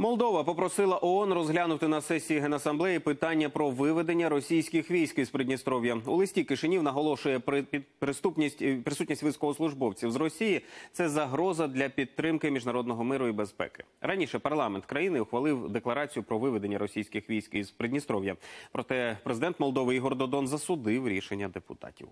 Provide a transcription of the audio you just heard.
Молдова попросила ООН розглянути на сесії Генасамблеї питання про виведення російських військ із Придністров'я. У листі Кишинів наголошує при е, присутність військовослужбовців з Росії. Це загроза для підтримки міжнародного миру і безпеки. Раніше парламент країни ухвалив декларацію про виведення російських військ із Придністров'я. Проте президент Молдови Ігор Додон засудив рішення депутатів.